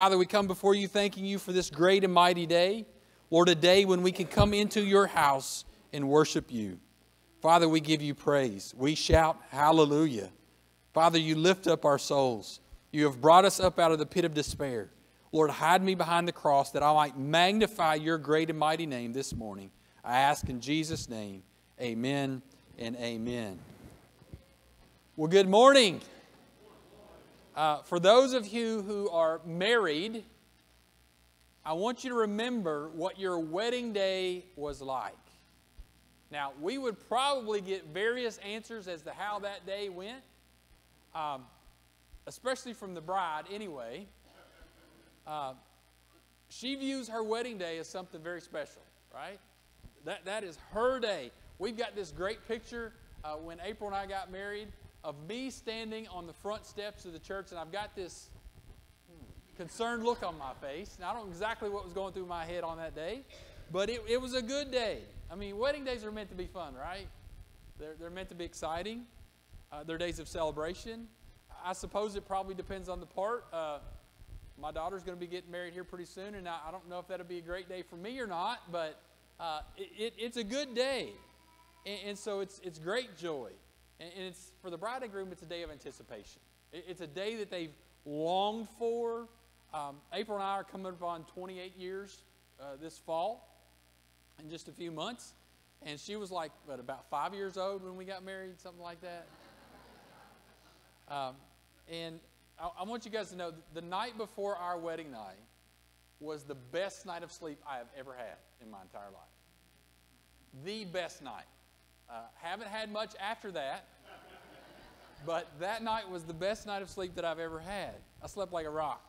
Father, we come before you thanking you for this great and mighty day. Lord, a day when we can come into your house and worship you. Father, we give you praise. We shout hallelujah. Father, you lift up our souls. You have brought us up out of the pit of despair. Lord, hide me behind the cross that I might magnify your great and mighty name this morning. I ask in Jesus' name, amen and amen. Well, good morning. Uh, for those of you who are married, I want you to remember what your wedding day was like. Now, we would probably get various answers as to how that day went, um, especially from the bride, anyway. Uh, she views her wedding day as something very special, right? That, that is her day. We've got this great picture uh, when April and I got married of me standing on the front steps of the church, and I've got this concerned look on my face. And I don't know exactly what was going through my head on that day, but it, it was a good day. I mean, wedding days are meant to be fun, right? They're, they're meant to be exciting. Uh, they're days of celebration. I suppose it probably depends on the part. Uh, my daughter's going to be getting married here pretty soon, and I, I, don't know if that'll be a great day for me or not, but uh, it, it, it's a good day. And, and, so it's, it's great joy. And, it's for the bride and groom, it's a day of anticipation. It's a day that they've longed for. Um, April and I are coming up on 28 years uh, this fall in just a few months. And she was like, what, about five years old when we got married, something like that. Um, and I, I want you guys to know the night before our wedding night was the best night of sleep I have ever had in my entire life. The best night. Uh, haven't had much after that, but that night was the best night of sleep that I've ever had. I slept like a rock.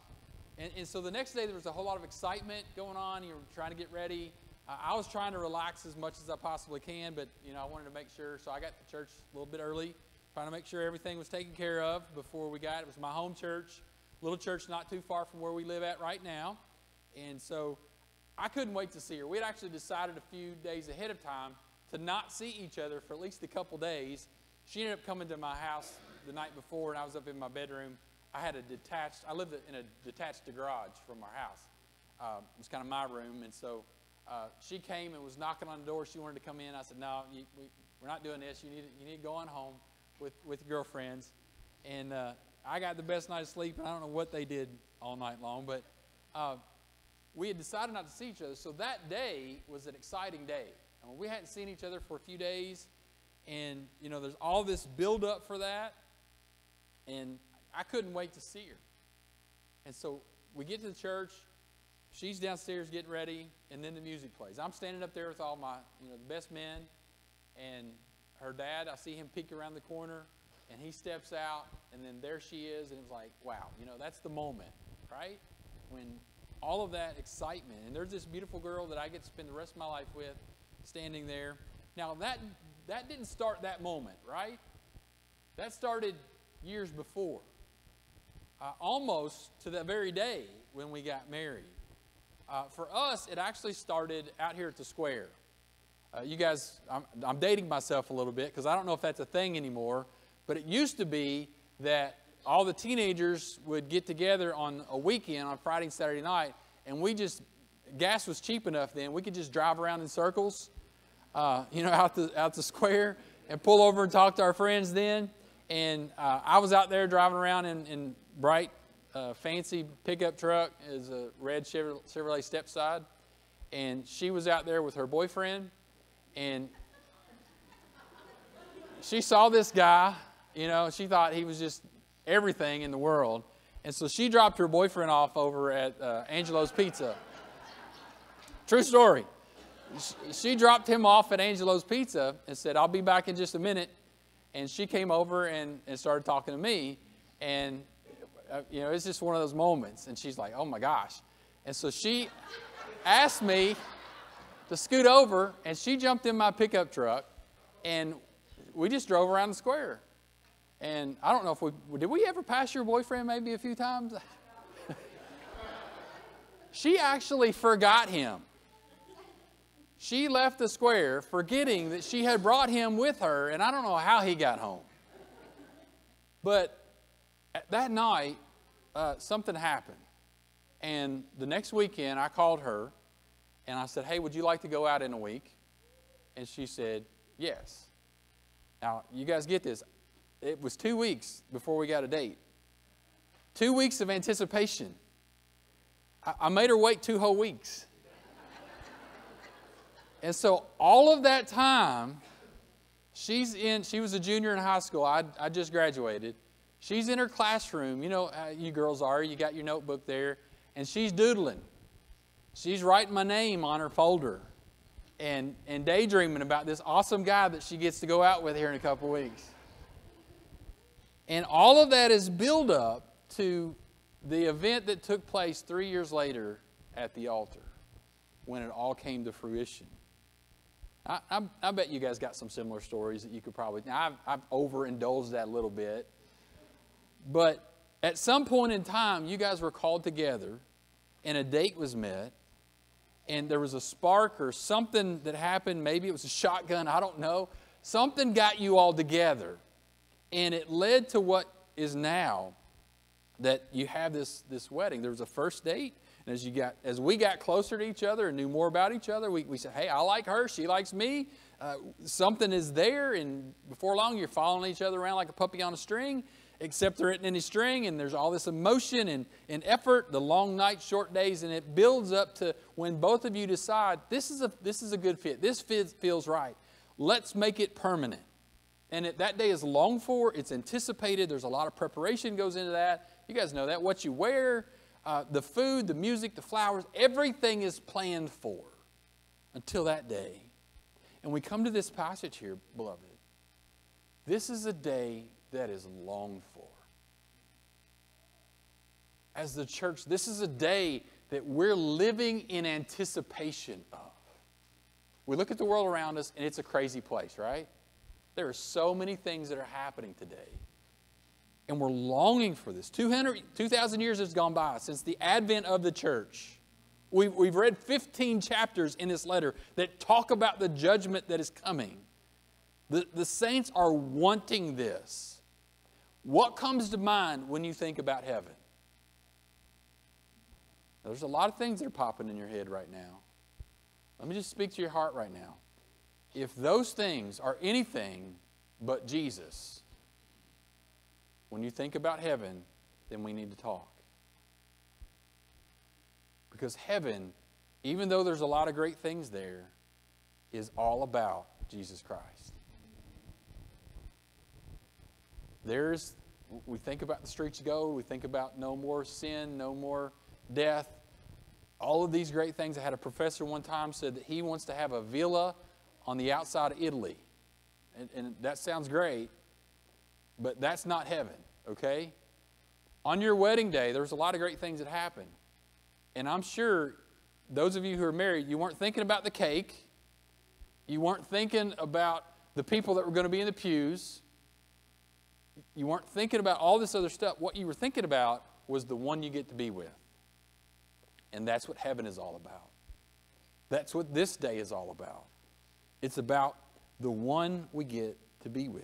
And, and so the next day, there was a whole lot of excitement going on. You were trying to get ready. Uh, I was trying to relax as much as I possibly can, but you know I wanted to make sure. So I got to church a little bit early, trying to make sure everything was taken care of before we got. It was my home church, little church not too far from where we live at right now, and so I couldn't wait to see her. We had actually decided a few days ahead of time to not see each other for at least a couple days. She ended up coming to my house the night before, and I was up in my bedroom. I had a detached, I lived in a detached garage from our house. Uh, it was kind of my room, and so uh, she came and was knocking on the door. She wanted to come in. I said, "No, you, we, are not doing this. You need, you need to go on home with, with your girlfriends." And uh, I got the best night of sleep, and I don't know what they did all night long, but uh, we had decided not to see each other. So that day was an exciting day. Mean, we hadn't seen each other for a few days, and you know, there's all this build up for that, and I couldn't wait to see her. And so we get to the church. She's downstairs getting ready, and then the music plays. I'm standing up there with all my, you know, the best men, and her dad. I see him peek around the corner, and he steps out, and then there she is, and it's like, wow, you know, that's the moment, right? When all of that excitement, and there's this beautiful girl that I get to spend the rest of my life with, standing there. Now that that didn't start that moment, right? That started years before, uh, almost to the very day when we got married. Uh, for us, it actually started out here at the square. Uh, you guys, I'm, I'm, dating myself a little bit because I don't know if that's a thing anymore, but it used to be that all the teenagers would get together on a weekend, on Friday and Saturday night, and we just, gas was cheap enough then, we could just drive around in circles, uh, you know, out the, out the square and pull over and talk to our friends then. And uh, I was out there driving around in, in bright uh, fancy pickup truck is a red Chevrolet, Stepside, and she was out there with her boyfriend, and she saw this guy. You know, she thought he was just everything in the world, and so she dropped her boyfriend off over at uh, Angelo's Pizza. True story. She dropped him off at Angelo's Pizza and said, "I'll be back in just a minute." And she came over and, and started talking to me, and uh, you know, it's just one of those moments. And she's like, oh my gosh. And so she asked me to scoot over, and she jumped in my pickup truck, and we just drove around the square. And I don't know if we did we ever pass your boyfriend maybe a few times? she actually forgot him. She left the square forgetting that she had brought him with her, and I don't know how he got home. But that night, uh, something happened. And the next weekend, I called her and I said, Hey, would you like to go out in a week? And she said, Yes. Now, you guys get this. It was two weeks before we got a date. Two weeks of anticipation. I, I made her wait two whole weeks. And so, all of that time, she's in, she was a junior in high school. I, I just graduated. She's in her classroom. You know how you girls are. You got your notebook there. And she's doodling. She's writing my name on her folder and, and daydreaming about this awesome guy that she gets to go out with here in a couple weeks. And all of that is build up to the event that took place three years later at the altar when it all came to fruition. I, I, I bet you guys got some similar stories that you could probably. I've, I've overindulged that a little bit. But at some point in time, you guys were called together and a date was met and there was a spark or something that happened. Maybe it was a shotgun, I don't know. Something got you all together. And it led to what is now that you have this, this wedding. There was a first date. And as, you got, as we got closer to each other and knew more about each other, we, we said, hey, I like her, she likes me. Uh, something is there, and before long, you're following each other around like a puppy on a string except there isn't any string and there's all this emotion and, and effort, the long nights, short days, and it builds up to when both of you decide this is a, this is a good fit, this fit, feels right. Let's make it permanent. And it, that day is longed for, it's anticipated, there's a lot of preparation goes into that. You guys know that. What you wear, uh, the food, the music, the flowers, everything is planned for until that day. And we come to this passage here, beloved. This is a day that is longed for. As the church, this is a day that we're living in anticipation of. We look at the world around us and it's a crazy place, right? There are so many things that are happening today. And we're longing for this. 200, 2,000 years has gone by since the advent of the church. We've, we've read 15 chapters in this letter that talk about the judgment that is coming. The, the saints are wanting this. What comes to mind when you think about heaven? There's a lot of things that are popping in your head right now. Let me just speak to your heart right now. If those things are anything but Jesus, when you think about heaven, then we need to talk. Because heaven, even though there's a lot of great things there, is all about Jesus Christ. There's, we think about the streets of gold, we think about no more sin, no more death, all of these great things. I had a professor one time said that he wants to have a villa on the outside of Italy. And, and that sounds great, but that's not heaven, okay? On your wedding day, there's a lot of great things that happen. And I'm sure those of you who are married, you weren't thinking about the cake. You weren't thinking about the people that were going to be in the pews you weren't thinking about all this other stuff. What you were thinking about was the one you get to be with. And that's what heaven is all about. That's what this day is all about. It's about the one we get to be with.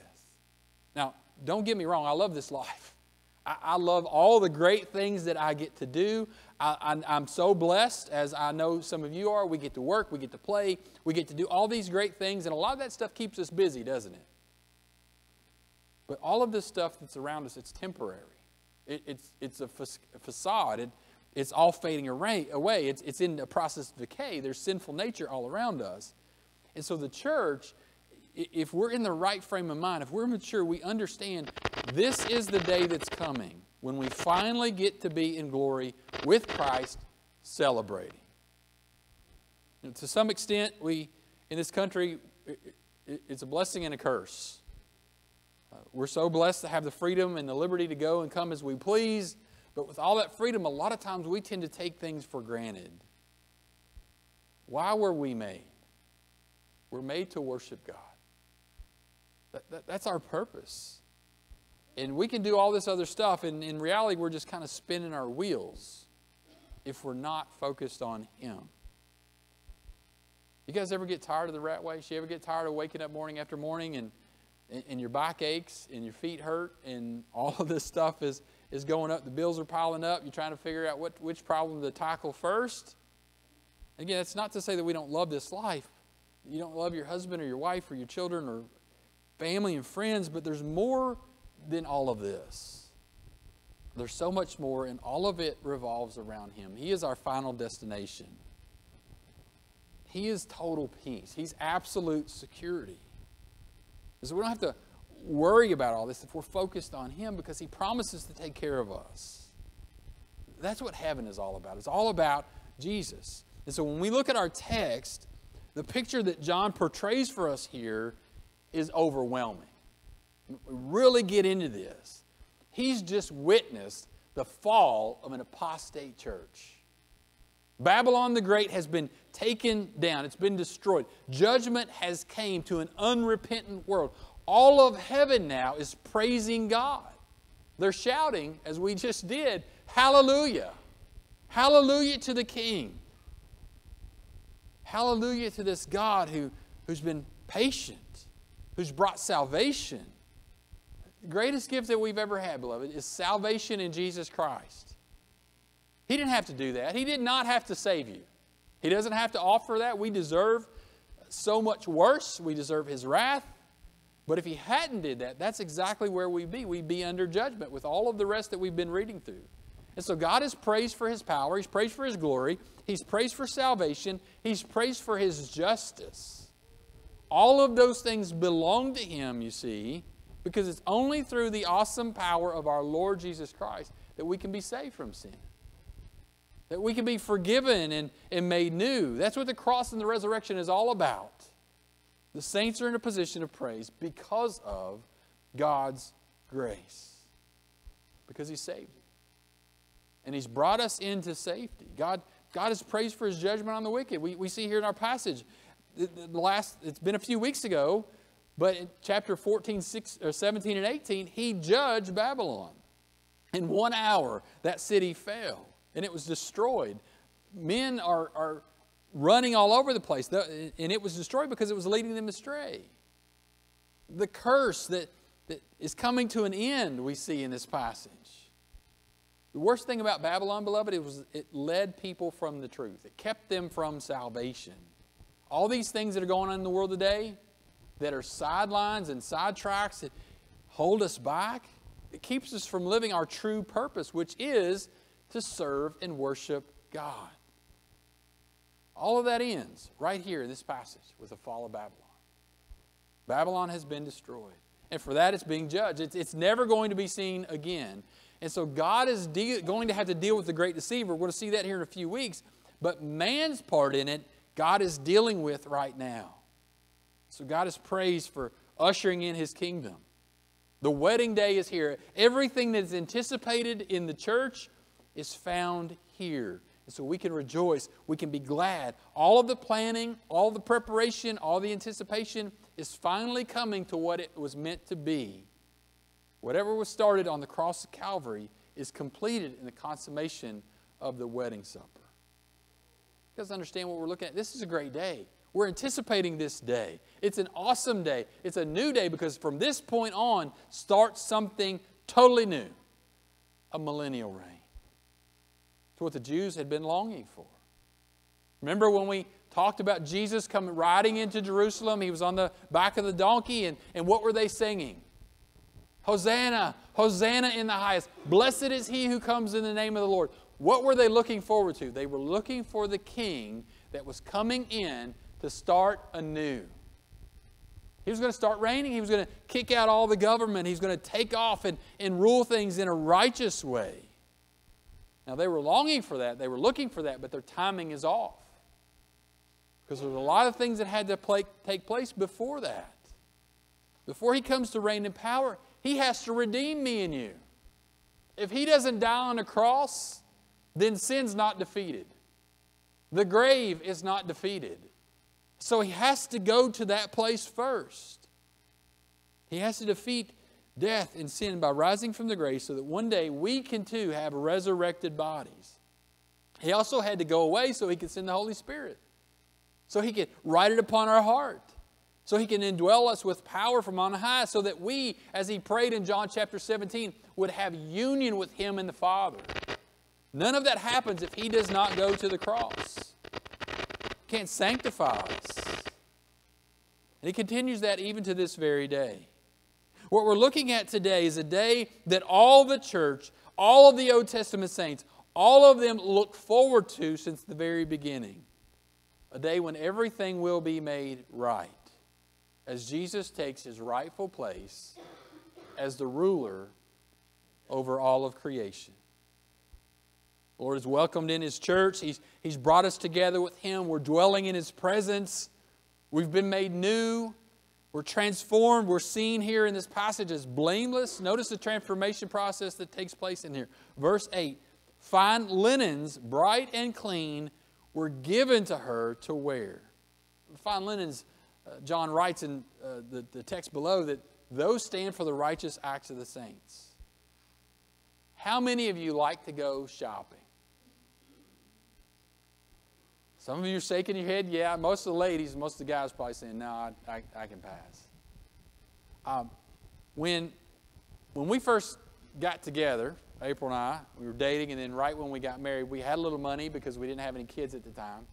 Now, don't get me wrong, I love this life. I, I love all the great things that I get to do. I, am so blessed, as I know some of you are. We get to work, we get to play, we get to do all these great things, and a lot of that stuff keeps us busy, doesn't it? But all of this stuff that's around us, it's temporary. It, it's, it's a, facade. It, it's all fading away. It's, it's in a process of decay. There's sinful nature all around us. And so the church, if we're in the right frame of mind, if we're mature, we understand this is the day that's coming when we finally get to be in glory with Christ celebrating. To some extent, we, in this country, it's a blessing and a curse. Uh, we're so blessed to have the freedom and the liberty to go and come as we please. But with all that freedom, a lot of times we tend to take things for granted. Why were we made? We're made to worship God. That, that, that's our purpose. And we can do all this other stuff, and in reality, we're just kind of spinning our wheels if we're not focused on Him. You guys ever get tired of the rat race? You ever get tired of waking up morning after morning and and, and your back aches and your feet hurt and all of this stuff is is going up, the bills are piling up, you're trying to figure out what, which problem to tackle first. Again, it's not to say that we don't love this life. You don't love your husband or your wife or your children or family and friends, but there's more than all of this. There's so much more, and all of it revolves around Him. He is our final destination. He is total peace, He's absolute security. So we don't have to worry about all this if we're focused on Him because He promises to take care of us. That's what heaven is all about. It's all about Jesus. And so when we look at our text, the picture that John portrays for us here is overwhelming. Really get into this. He's just witnessed the fall of an apostate church. Babylon the Great has been taken down. It's been destroyed. Judgment has came to an unrepentant world. All of heaven now is praising God. They're shouting, as we just did, Hallelujah! Hallelujah to the King! Hallelujah to this God who, who's been patient, who's brought salvation. The greatest gift that we've ever had, beloved, is salvation in Jesus Christ. He didn't have to do that. He did not have to save you. He doesn't have to offer that. We deserve so much worse. We deserve His wrath. But if He hadn't did that, that's exactly where we'd be. We'd be under judgment with all of the rest that we've been reading through. And so God is praised for His power. He's praised for His glory. He's praised for salvation. He's praised for His justice. All of those things belong to Him, you see, because it's only through the awesome power of our Lord Jesus Christ that we can be saved from sin. That we can be forgiven and, and made new. That's what the cross and the resurrection is all about. The saints are in a position of praise because of God's grace. Because He saved you. And He's brought us into safety. God, God is praised for His judgment on the wicked. We, we see here in our passage, the, last, it's been a few weeks ago, but in chapter 14, 6, or 17, and 18, He judged Babylon. In one hour, that city fell and it was destroyed. Men are, are running all over the place, and it was destroyed because it was leading them astray. The curse that, that is coming to an end, we see in this passage. The worst thing about Babylon, beloved, it was it led people from the truth. It kept them from salvation. All these things that are going on in the world today that are sidelines and sidetracks that hold us back, it keeps us from living our true purpose, which is to serve and worship God. All of that ends right here in this passage with the fall of Babylon. Babylon has been destroyed. And for that, it's being judged. It's, it's never going to be seen again. And so God is going to have to deal with the great deceiver. We're going to see that here in a few weeks. But man's part in it, God is dealing with right now. So God is praised for ushering in his kingdom. The wedding day is here. Everything that is anticipated in the church is found here. And so we can rejoice. We can be glad. All of the planning, all the preparation, all the anticipation is finally coming to what it was meant to be. Whatever was started on the cross of Calvary is completed in the consummation of the wedding supper. You guys understand what we're looking at? This is a great day. We're anticipating this day. It's an awesome day. It's a new day because from this point on starts something totally new a millennial reign. It's what the Jews had been longing for. Remember when we talked about Jesus coming riding into Jerusalem? He was on the back of the donkey, and, and what were they singing? Hosanna, Hosanna in the highest. Blessed is he who comes in the name of the Lord. What were they looking forward to? They were looking for the king that was coming in to start anew. He was going to start reigning. He was going to kick out all the government. He was going to take off and, and rule things in a righteous way. Now, they were longing for that, they were looking for that, but their timing is off. Because there's a lot of things that had to play, take place before that. Before he comes to reign in power, he has to redeem me and you. If he doesn't die on a cross, then sin's not defeated. The grave is not defeated. So he has to go to that place first. He has to defeat death and sin by rising from the grave so that one day we can too have resurrected bodies. He also had to go away so he could send the Holy Spirit, so he could write it upon our heart. so he can indwell us with power from on high, so that we, as he prayed in John chapter 17, would have union with him and the Father. None of that happens if he does not go to the cross. He Can't sanctify us. And he continues that even to this very day. What we're looking at today is a day that all the church, all of the Old Testament saints, all of them look forward to since the very beginning. A day when everything will be made right as Jesus takes his rightful place as the ruler over all of creation. Lord is welcomed in His church. He's, he's brought us together with Him. We're dwelling in His presence. We've been made new. We're transformed. We're seen here in this passage as blameless. Notice the transformation process that takes place in here. Verse 8 Fine linens, bright and clean, were given to her to wear. Fine linens uh, John writes in uh, the, the text below that those stand for the righteous acts of the saints. How many of you like to go shopping? Some of you are shaking your head. Yeah, most of the ladies, most of the guys probably saying, no, I, I, I can pass. Um, when, when we first got together, April and I, we were dating, and then right when we got married, we had a little money because we didn't have any kids at the time.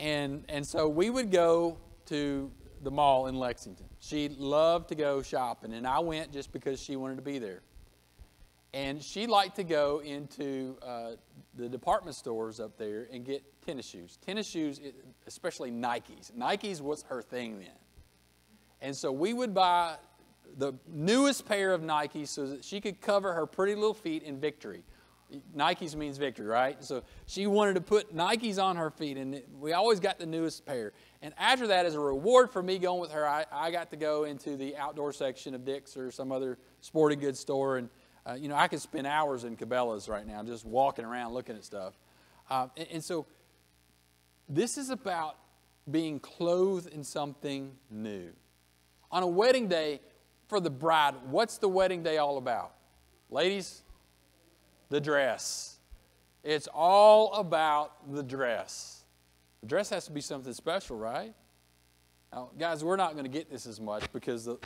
And, and so we would go to the mall in Lexington. She loved to go shopping, and I went just because she wanted to be there. And she liked to go into uh, the department stores up there and get tennis shoes. Tennis shoes, especially Nikes. Nikes was her thing then. And so we would buy the newest pair of Nikes so that she could cover her pretty little feet in victory. Nikes means victory, right? So she wanted to put Nikes on her feet, and we always got the newest pair. And after that, as a reward for me going with her, I, I got to go into the outdoor section of Dick's or some other sporting goods store. And, uh, you know, I could spend hours in Cabela's right now just walking around looking at stuff. Uh, and, and so this is about being clothed in something new. On a wedding day for the bride, what's the wedding day all about? Ladies, the dress. It's all about the dress. The dress has to be something special, right? Now, guys, we're not going to get this as much because, the,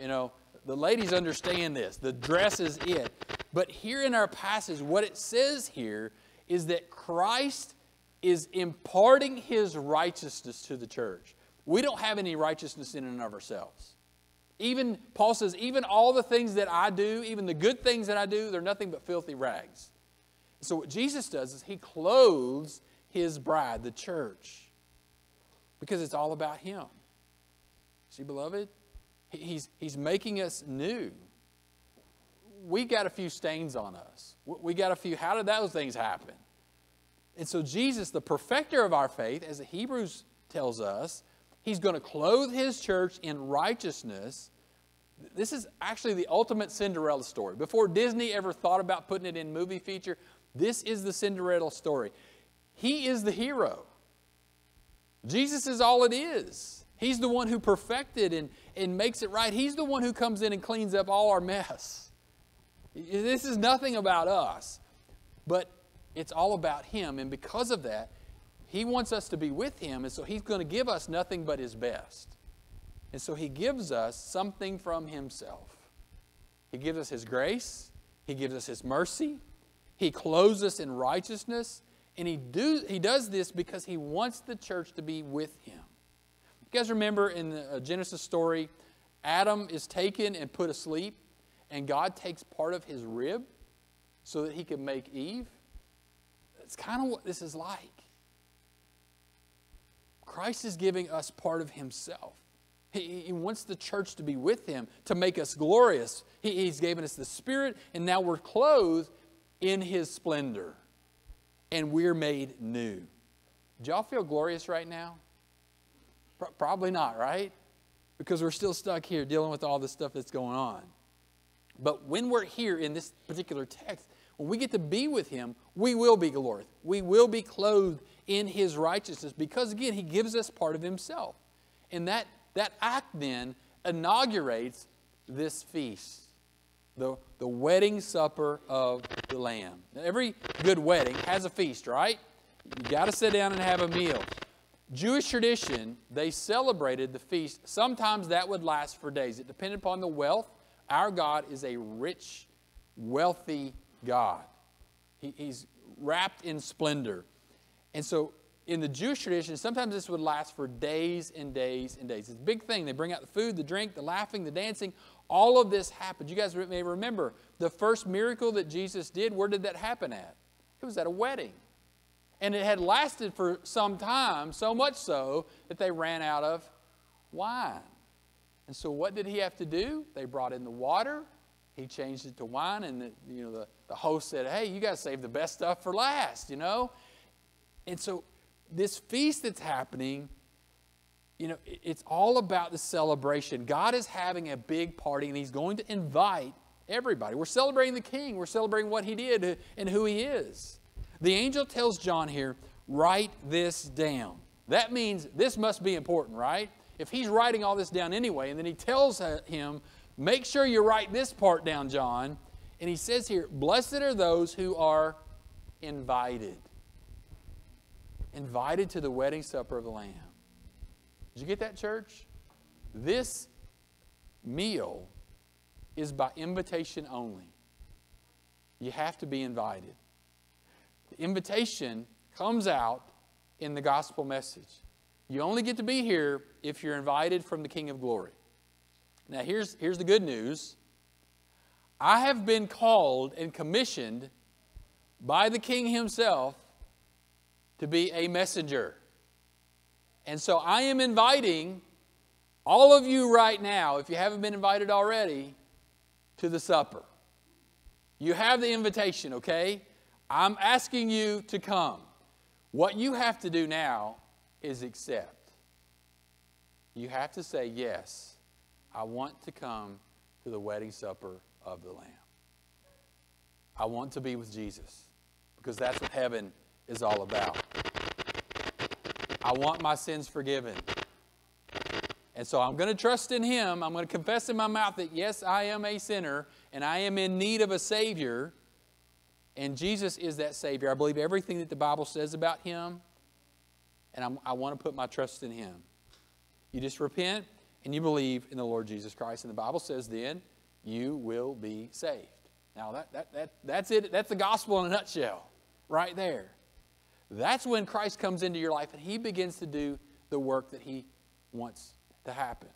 you know, the ladies understand this. The dress is it. But here in our passage, what it says here is that Christ is imparting his righteousness to the church. We don't have any righteousness in and of ourselves. Even, Paul says, even all the things that I do, even the good things that I do, they're nothing but filthy rags. So, what Jesus does is he clothes his bride, the church, because it's all about him. See, beloved? He's, he's making us new. We got a few stains on us. We got a few, how did those things happen? And so, Jesus, the perfecter of our faith, as the Hebrews tells us, He's going to clothe his church in righteousness. This is actually the ultimate Cinderella story. Before Disney ever thought about putting it in movie feature, this is the Cinderella story. He is the hero. Jesus is all it is. He's the one who perfected and, and makes it right. He's the one who comes in and cleans up all our mess. This is nothing about us, but it's all about Him. And because of that, he wants us to be with Him, and so He's going to give us nothing but His best. And so He gives us something from Himself. He gives us His grace, He gives us His mercy, He clothes us in righteousness, and He, do, he does this because He wants the church to be with Him. You guys remember in the uh, Genesis story, Adam is taken and put asleep, and God takes part of his rib so that he can make Eve? That's kind of what this is like. Christ is giving us part of himself. He, he, wants the church to be with him, to make us glorious. He, he's given us the Spirit, and now we're clothed in his splendor. And we're made new. Do y'all feel glorious right now? Pro- probably not, right? Because we're still stuck here dealing with all the stuff that's going on. But when we're here in this particular text, when we get to be with him, we will be glorious. We will be clothed in his righteousness because, again, he gives us part of himself. And that, that act then inaugurates this feast, the, the wedding supper of the Lamb. Now, every good wedding has a feast, right? You got to sit down and have a meal. Jewish tradition, they celebrated the feast. Sometimes that would last for days. It depended upon the wealth. Our God is a rich, wealthy God. He, he's wrapped in splendor. And so in the Jewish tradition, sometimes this would last for days and days and days. It's a big thing. They bring out the food, the drink, the laughing, the dancing. All of this happened. You guys may remember the first miracle that Jesus did. Where did that happen at? It was at a wedding. And it had lasted for some time, so much so that they ran out of wine. And so what did he have to do? They brought in the water. He changed it to wine, and the, you know, the, the host said, Hey, you got to save the best stuff for last, you know? And so this feast that's happening, you know, it's all about the celebration. God is having a big party, and He's going to invite everybody. We're celebrating the King, we're celebrating what He did uh, and who He is. The angel tells John here, write this down. That means this must be important, right? If he's writing all this down anyway, and then he tells him, make sure you write this part down, John. And he says here, blessed are those who are invited. Invited to the wedding supper of the Lamb. Did you get that, church? This meal is by invitation only. You have to be invited. The invitation comes out in the gospel message. You only get to be here if you're invited from the King of Glory. Now, here's, here's the good news I have been called and commissioned by the King himself to be a messenger. And so I am inviting all of you right now, if you haven't been invited already, to the supper. You have the invitation, okay? I'm asking you to come. What you have to do now is accept. You have to say, Yes, I want to come to the wedding supper of the Lamb. I want to be with Jesus because that's what heaven is all about. I want my sins forgiven. And so I'm going to trust in Him. I'm going to confess in my mouth that, yes, I am a sinner and I am in need of a Savior. And Jesus is that Savior. I believe everything that the Bible says about Him, and I'm, i want to put my trust in Him. You just repent and you believe in the Lord Jesus Christ. And the Bible says then you will be saved. Now, that, that, that, that's it. That's the gospel in a nutshell, right there. That's when Christ comes into your life and He begins to do the work that He wants to happen.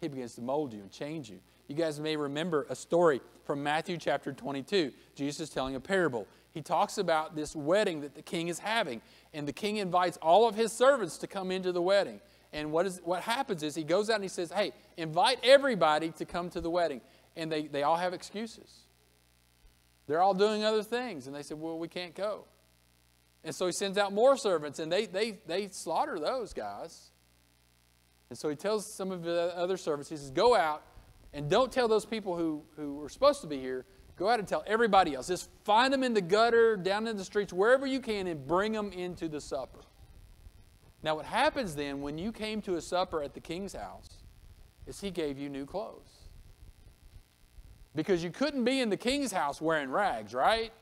He begins to mold you and change you. You guys may remember a story from Matthew chapter 22. Jesus is telling a parable. He talks about this wedding that the king is having, and the king invites all of his servants to come into the wedding. And what, is, what happens is he goes out and he says, Hey, invite everybody to come to the wedding. And they, they all have excuses. They're all doing other things. And they said, Well, we can't go. And so he sends out more servants, and they, they, they slaughter those guys. And so he tells some of the other servants, he says, Go out and don't tell those people who, who were supposed to be here. Go out and tell everybody else. Just find them in the gutter, down in the streets, wherever you can, and bring them into the supper. Now, what happens then when you came to a supper at the king's house is he gave you new clothes. Because you couldn't be in the king's house wearing rags, right?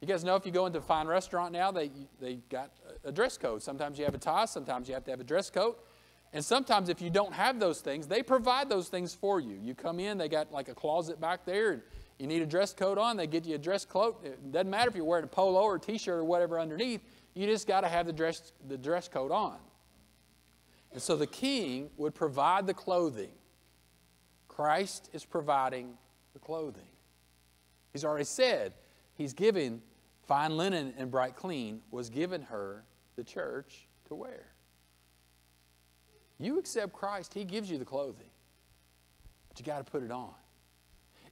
You guys know if you go into a fine restaurant now, they, they got a dress code. Sometimes you have a tie, sometimes you have to have a dress coat. And sometimes if you don't have those things, they provide those things for you. You come in, they got like a closet back there, and you need a dress coat on, they get you a dress coat. It doesn't matter if you're wearing a polo or a t-shirt or whatever underneath, you just got to have the dress, the dress coat on. And so the king would provide the clothing. Christ is providing the clothing. He's already said he's given fine linen and bright clean was given her, the church, to wear. You accept Christ, He gives you the clothing. But you got to put it on.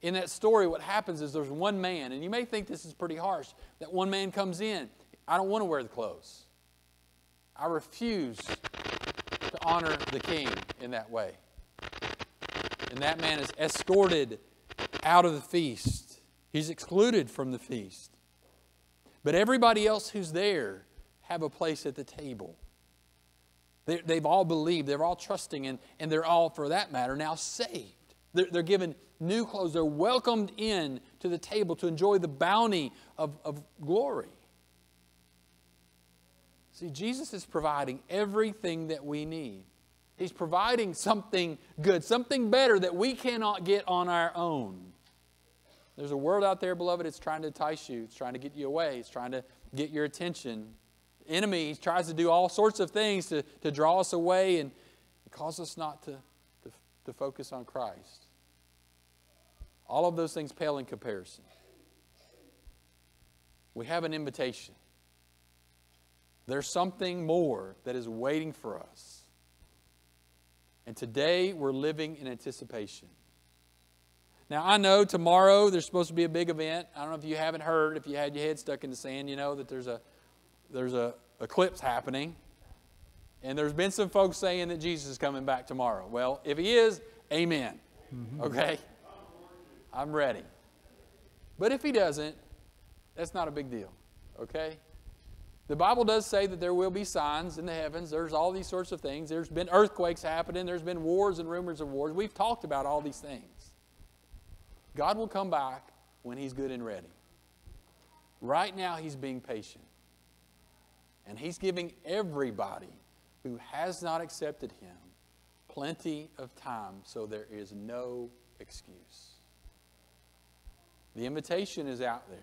In that story, what happens is there's one man, and you may think this is pretty harsh. That one man comes in, I don't want to wear the clothes. I refuse to honor the king in that way. And that man is escorted out of the feast. He's excluded from the feast. But everybody else who's there have a place at the table. They, have all believed, they're all trusting, and, and they're all, for that matter, now saved. They're, they're given new clothes. They're welcomed in to the table to enjoy the bounty of, of glory. See, Jesus is providing everything that we need. He's providing something good, something better that we cannot get on our own. There's a world out there, beloved, it's trying to entice you, it's trying to get you away, it's trying to get your attention. Enemy tries to do all sorts of things to, to draw us away and cause us not to, to, to focus on Christ. All of those things pale in comparison. We have an invitation. There's something more that is waiting for us. And today we're living in anticipation. Now, I know tomorrow there's supposed to be a big event. I don't know if you haven't heard, if you had your head stuck in the sand, you know that there's a, there's a eclipse happening. And there's been some folks saying that Jesus is coming back tomorrow. Well, if he is, amen. Mm-hmm. Okay? I'm ready. But if he doesn't, that's not a big deal. Okay? The Bible does say that there will be signs in the heavens. There's all these sorts of things. There's been earthquakes happening. There's been wars and rumors of wars. We've talked about all these things. God will come back when He's good and ready. Right now, He's being patient. And He's giving everybody who has not accepted Him plenty of time so there is no excuse. The invitation is out there.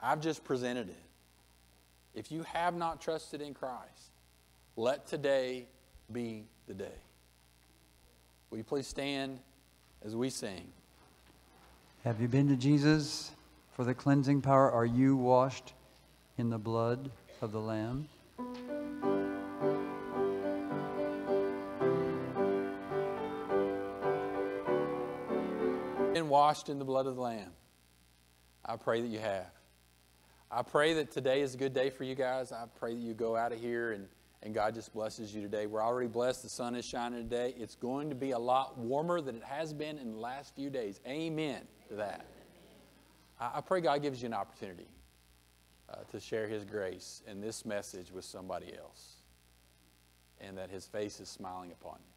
I've just presented it. If you have not trusted in Christ, let today be the day. Will you please stand as we sing? Have you been to Jesus for the cleansing power? Are you washed in the blood of the Lamb? Been washed in the blood of the Lamb. I pray that you have. I pray that today is a good day for you guys. I pray that you go out of here and, and God just blesses you today. We're already blessed. The sun is shining today. It's going to be a lot warmer than it has been in the last few days. Amen to that. I, I pray God gives you an opportunity uh, to share His grace and this message with somebody else and that His face is smiling upon you.